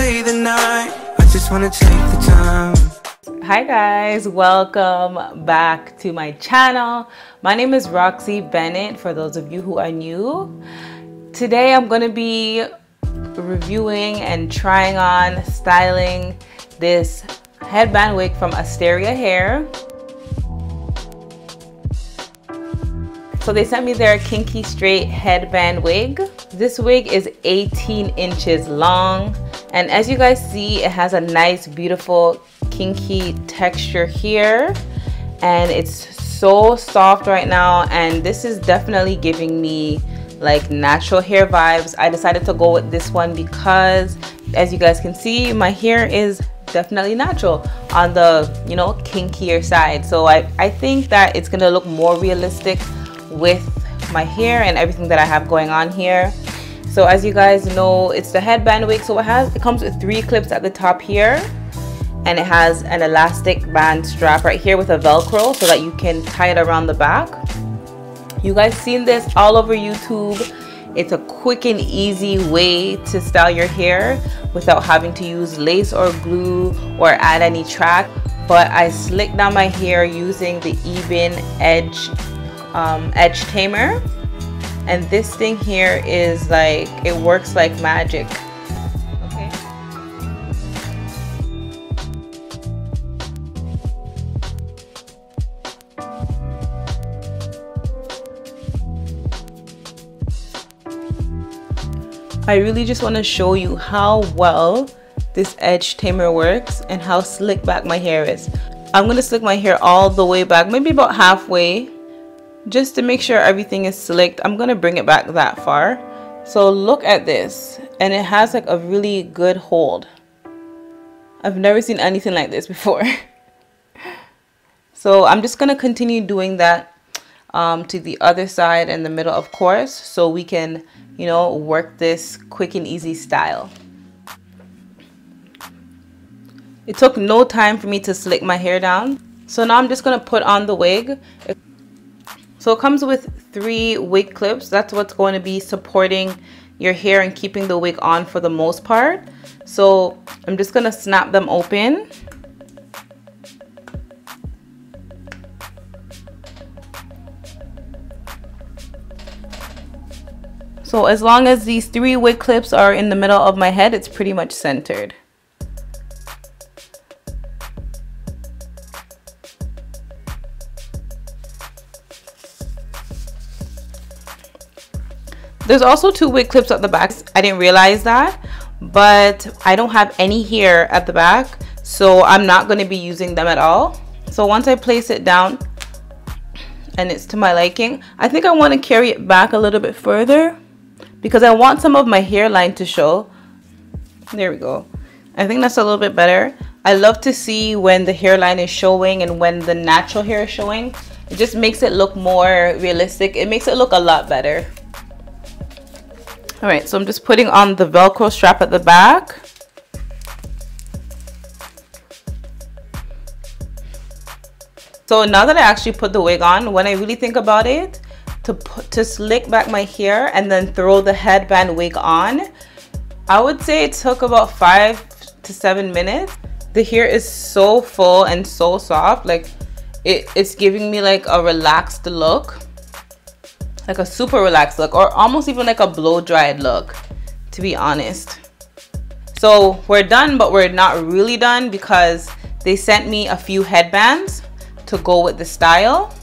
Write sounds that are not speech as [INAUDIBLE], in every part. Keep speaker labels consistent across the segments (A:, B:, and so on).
A: stay the night. I just wanna take the time.
B: Hi guys, welcome back to my channel. My name is Roxy Bennett for those of you who are new. Today I'm going to be reviewing and trying on styling this headband wig from Asteria Hair. So they sent me their kinky straight headband wig. This wig is 18 inches long. And as you guys see, it has a nice, beautiful, kinky texture here. And it's so soft right now. And this is definitely giving me like natural hair vibes. I decided to go with this one because as you guys can see, my hair is definitely natural on the, you know, kinkier side. So I, I think that it's gonna look more realistic with my hair and everything that I have going on here. So as you guys know, it's the headband wig. So it has it comes with three clips at the top here. And it has an elastic band strap right here with a velcro so that you can tie it around the back. You guys seen this all over YouTube. It's a quick and easy way to style your hair without having to use lace or glue or add any track. But I slicked down my hair using the Ebin Edge um, edge tamer and this thing here is like it works like magic. Okay. I really just want to show you how well this edge tamer works and how slick back my hair is. I'm going to slick my hair all the way back, maybe about halfway just to make sure everything is slicked I'm gonna bring it back that far. So look at this and it has like a really good hold. I've never seen anything like this before. [LAUGHS] So I'm just gonna continue doing that um, to the other side and the middle of course so we can you know work this quick and easy style. It took no time for me to slick my hair down. So now I'm just gonna put on the wig so it comes with three wig clips. That's what's going to be supporting your hair and keeping the wig on for the most part. So I'm just going to snap them open. So as long as these three wig clips are in the middle of my head, it's pretty much centered. There's also two wig clips at the back. I didn't realize that, but I don't have any here at the back, so I'm not going to be using them at all. So once I place it down and it's to my liking, I think I want to carry it back a little bit further because I want some of my hairline to show. There we go. I think that's a little bit better. I love to see when the hairline is showing and when the natural hair is showing. It just makes it look more realistic. It makes it look a lot better. All right, so I'm just putting on the Velcro strap at the back. So now that I actually put the wig on, when I really think about it, to, put, to slick back my hair and then throw the headband wig on, I would say it took about five to seven minutes. The hair is so full and so soft, like it, it's giving me like a relaxed look like a super relaxed look or almost even like a blow dried look to be honest. So we're done but we're not really done because they sent me a few headbands to go with the style.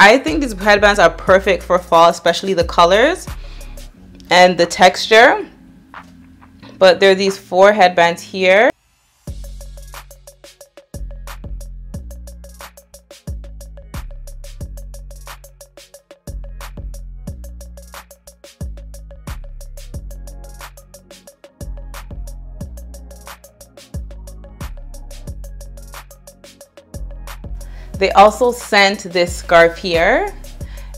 B: I think these headbands are perfect for fall especially the colors and the texture. But there are these four headbands here They also sent this scarf here.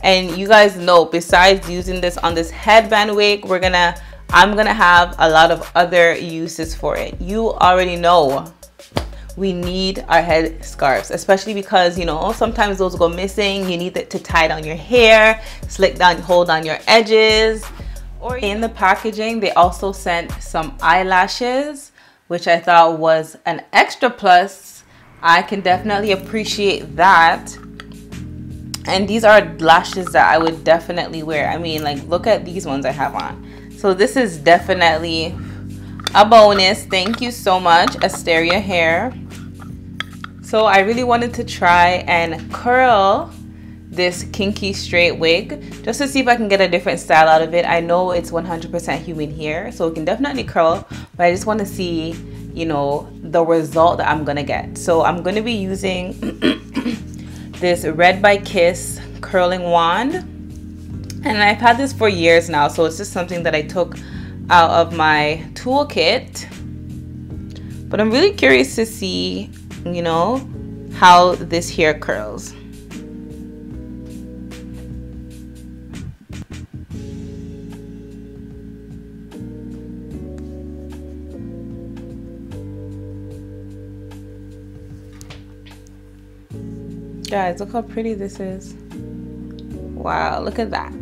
B: And you guys know, besides using this on this headband wig, we're gonna, I'm gonna have a lot of other uses for it. You already know we need our head scarves, especially because, you know, sometimes those go missing. You need it to tie down your hair, slick down, hold on your edges. Or in the packaging, they also sent some eyelashes. which I thought was an extra plus. I can definitely appreciate that. And these are lashes that I would definitely wear. I mean, like, look at these ones I have on. So this is definitely a bonus. Thank you so much, Asteria Hair. So I really wanted to try and curl this kinky straight wig just to see if I can get a different style out of it. I know it's 100% human hair, so it can definitely curl, but I just want to see, you know, the result that I'm gonna get. So I'm gonna be using [COUGHS] this Red by Kiss curling wand. And I've had this for years now, so it's just something that I took out of my toolkit. But I'm really curious to see you know, how this hair curls. Guys, look how pretty this is. Wow, look at that.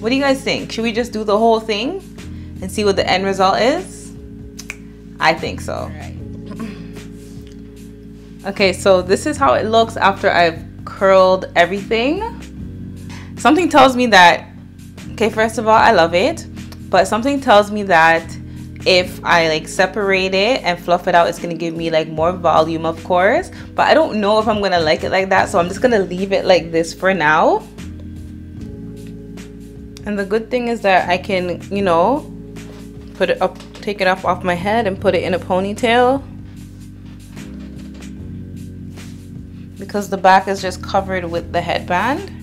B: What do you guys think? Should we just do the whole thing? and see what the end result is? I think so. [CLEARS THROAT] Okay, so this is how it looks after I've curled everything. Something tells me that, okay, first of all, I love it, but something tells me that if I like separate it and fluff it out, it's gonna give me like more volume, of course, but I don't know if I'm gonna like it like that, so I'm just gonna leave it like this for now. And the good thing is that I can, you know, put it up, take it up off my head and put it in a ponytail. Because the back is just covered with the headband.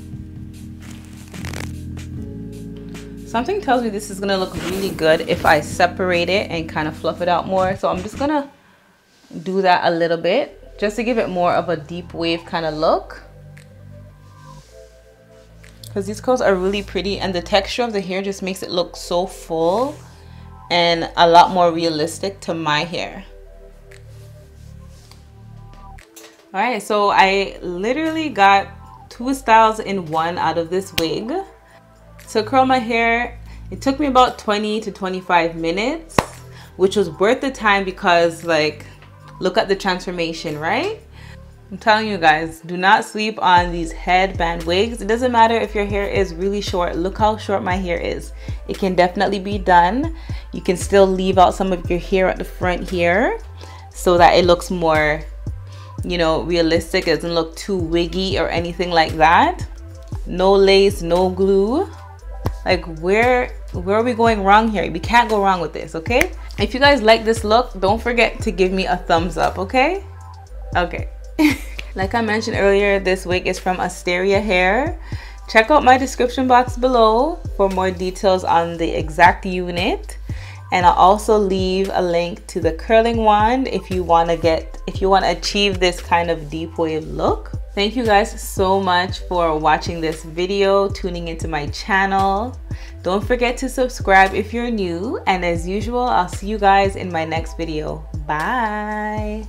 B: Something tells me this is gonna look really good if I separate it and kind of fluff it out more. So I'm just gonna do that a little bit just to give it more of a deep wave kind of look because these curls are really pretty and the texture of the hair just makes it look so full and a lot more realistic to my hair. All right, so I literally got two styles in one out of this wig. To curl my hair, it took me about 20 to 25 minutes, which was worth the time because like, look at the transformation, right? I'm telling you guys, do not sleep on these headband wigs. It doesn't matter if your hair is really short. Look how short my hair is. It can definitely be done. You can still leave out some of your hair at the front here so that it looks more, you know, realistic. It doesn't look too wiggy or anything like that. No lace, no glue. Like where, where are we going wrong here? We can't go wrong with this, okay? If you guys like this look, don't forget to give me a thumbs up, okay? Okay. [LAUGHS] like I mentioned earlier, this wig is from Asteria Hair. Check out my description box below for more details on the exact unit. And I'll also leave a link to the curling wand if you want to get, if you want to achieve this kind of deep wave look. Thank you guys so much for watching this video, tuning into my channel. Don't forget to subscribe if you're new. And as usual, I'll see you guys in my next video. Bye.